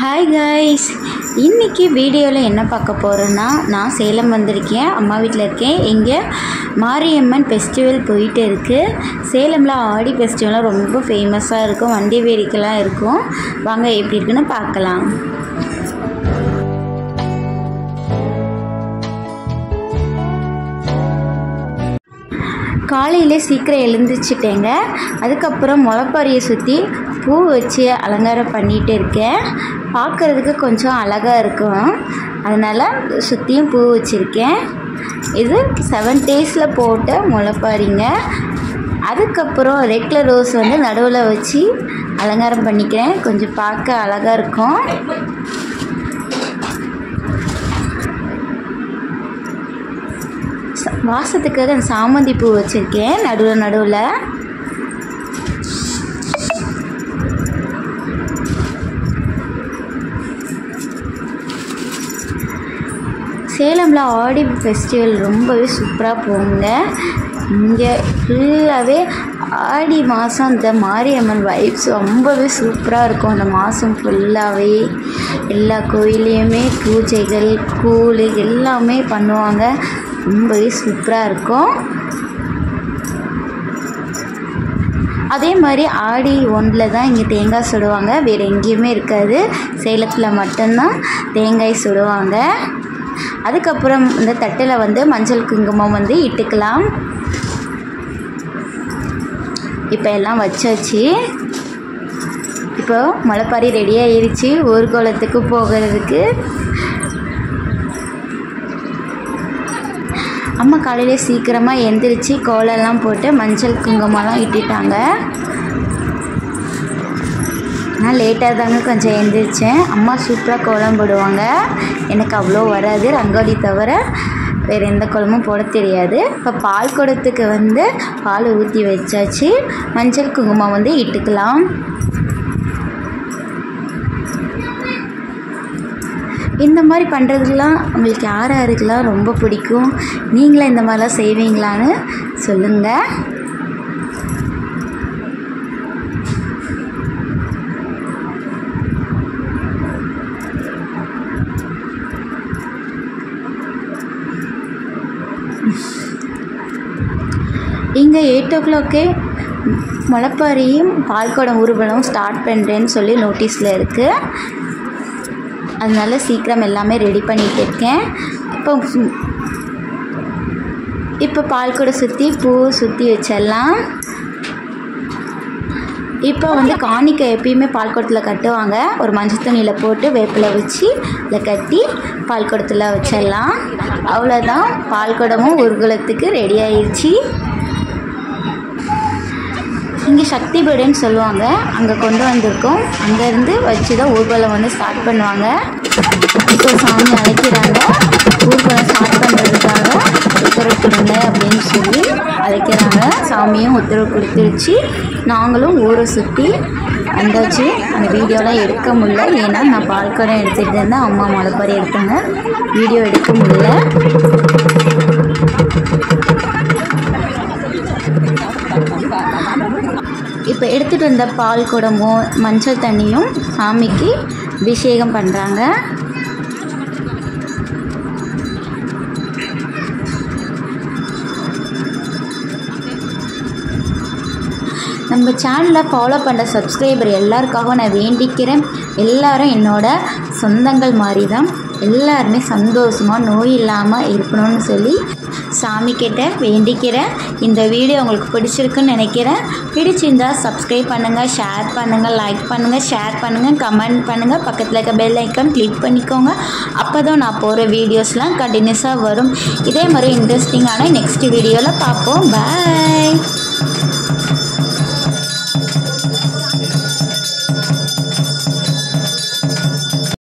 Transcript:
Hi guys இன்றைக்கி வீடியோவில் என்ன பார்க்க போகிறேன்னா நான் சேலம் வந்திருக்கேன் அம்மா வீட்டில் இருக்கேன். இங்கே மாரியம்மன் ஃபெஸ்டிவல் போயிட்டு இருக்குது சேலமில் ஆடி ஃபெஸ்டிவல்லாம் ரொம்ப ஃபேமஸாக இருக்கும் வண்டி வேடிக்கைலாம் இருக்கும். வாங்க எப்படி இருக்குன்னு பார்க்கலாம். காலையிலே சீக்கிரம் எழுந்திரிச்சிட்டேங்க. அதுக்கப்புறம் முளைப்பாரியை சுற்றி பூ வச்சு அலங்காரம் பண்ணிகிட்டு இருக்கேன். பார்க்குறதுக்கு கொஞ்சம் அழகாக இருக்கும். அதனால் சுற்றியும் பூ வச்சுருக்கேன். இது செவன் டேஸில் போட்ட முளைப்பாரிங்க. அதுக்கப்புறம் ரெட் ரோஸ் வந்து நடுவில் வச்சு அலங்காரம் பண்ணிக்கிறேன். கொஞ்சம் பார்க்க அழகாக இருக்கும். வாசத்துக்காக அந்த சாமந்தி பூ வச்சுருக்கேன் நடுவில் நடுவில். சேலமில் ஆடி ஃபெஸ்டிவல் ரொம்பவே சூப்பராக போகுங்க. இங்கே ஃபுல்லாகவே ஆடி மாதம் இந்த மாரியம்மன் வைப்ஸ் ரொம்பவே சூப்பராக இருக்கும். அந்த மாதம் ஃபுல்லாகவே எல்லா கோயிலையுமே பூஜைகள் கூழ் எல்லாமே பண்ணுவாங்க. ரொம்பவே சூப்பராக இருக்கும் அதே மாதிரி ஆடி ஒன்றில் தான் இங்கே தேங்காய் சுடுவாங்க. வேறு எங்கேயுமே இருக்காது. சேலத்தில் மட்டும்தான் தேங்காய் சுடுவாங்க. அதுக்கப்புறம் இந்த தட்டில் வந்து மஞ்சள் குங்குமம் வந்து இட்டுக்கலாம். இப்போ எல்லாம் வச்சாச்சு. இப்போ மலைப்பாரி ரெடி ஆயிருச்சு. ஊர்கோலத்துக்கு போகிறதுக்கு. அம்மா காலையிலே சீக்கிரமாக எந்திரிச்சு கோலம்லாம் போட்டு மஞ்சள் குங்குமம்லாம் இட்டிட்டாங்க. நான் லேட்டாக தாங்க கொஞ்சம் எழுந்திரிச்சேன் அம்மா சூப்பராக கோலம் போடுவாங்க. எனக்கு அவ்வளோ வராது ரங்கோலி தவிர வேறு எந்த கோலமும் போட தெரியாது. இப்போ பால் குடத்துக்கு வந்து பால் ஊற்றி வச்சாச்சு. மஞ்சள் குங்குமம் வந்து இட்டுக்கலாம். இந்த மாதிரி பண்ணுறதுலாம் உங்களுக்கு யார் யாருக்கெல்லாம் ரொம்ப பிடிக்கும்? நீங்களும் இந்த மாதிரிலாம் செய்வீங்களான்னு சொல்லுங்கள் இங்கே எயிட் ஓ கிளாக்கே முளப்பாரியும் பால்குடம் ஊர்வலம் ஸ்டார்ட் பண்ணுறேன்னு சொல்லி நோட்டீஸில் இருக்குது அதனால சீக்கிரம் எல்லாமே ரெடி பண்ணிட்டு இருக்கேன். இப்போ இப்போ பால்குடம் சுற்றி பூ சுற்றி வச்சிடலாம். இப்போ வந்து காணிக்கை எப்பயுமே பால்குடத்தில் கட்டுவாங்க. ஒரு மஞ்சள் துணியில் போட்டு வேப்பில் வச்சு இதில் கட்டி பால்குடத்தில் வச்சிடலாம். அவ்வளோதான் பால்குடமும் உருகுலத்துக்கு ரெடி ஆயிடுச்சு இங்கே சக்தி பீடுன்னு சொல்லுவாங்க. அங்கே கொண்டு வந்திருக்கோம். அங்கேருந்து வச்சு தான் ஊர்வலம் வந்து ஸ்டார்ட் பண்ணுவாங்க. இப்போ சாமி அழைக்கிறாங்க. ஊர்வலம் ஸ்டார்ட் பண்ணுறதுக்காக உத்தரவு கொடுங்க அப்படின்னு சொல்லி அழைக்கிறாங்க. சாமியும் உத்தரவு கொடுத்துருச்சு. நாங்களும் ஊரை சுற்றி வந்தாச்சு. அந்த வீடியோலாம் எடுக்க முடியல. ஏன்னா நான் பால்கடம் எடுத்துகிட்டு இருந்தேன் அம்மா மலைப்பாரி எடுத்தாங்க. வீடியோ எடுக்க முடியல. இப்போ எடுத்துகிட்டு வந்த பால் குடமும் மஞ்சள் தண்ணியும் சாமிக்கு அபிஷேகம் பண்ணுறாங்க நம்ம சேனலை ஃபாலோ பண்ணுற சப்ஸ்கிரைபர் எல்லாருக்காகவும் நான் வேண்டிக்கிறேன். எல்லாரும் என்னோட சொந்தங்கள் மாதிரி தான் எல்லாருமே சந்தோஷமாக நோய் இல்லாமல் இருக்கணும்னு சொல்லி சாமி கிட்ட வேண்டிக்கிறேன். இந்த வீடியோ உங்களுக்கு பிடிச்சிருக்குன்னு நினைக்கிறேன். பிடிச்சிருந்தா சப்ஸ்கிரைப் பண்ணுங்கள் ஷேர் பண்ணுங்கள் லைக் பண்ணுங்கள் ஷேர் பண்ணுங்கள் கமெண்ட் பண்ணுங்கள் பக்கத்தில் இருக்க பெல் ஐக்கான் கிளிக் பண்ணிக்கோங்க. அப்போ தான் நான் போகிற வீடியோஸ்லாம் கண்டினியூஸாக வரும். இதே மாதிரி இன்ட்ரெஸ்டிங்கான நெக்ஸ்ட் வீடியோவில் பார்ப்போம். பாய்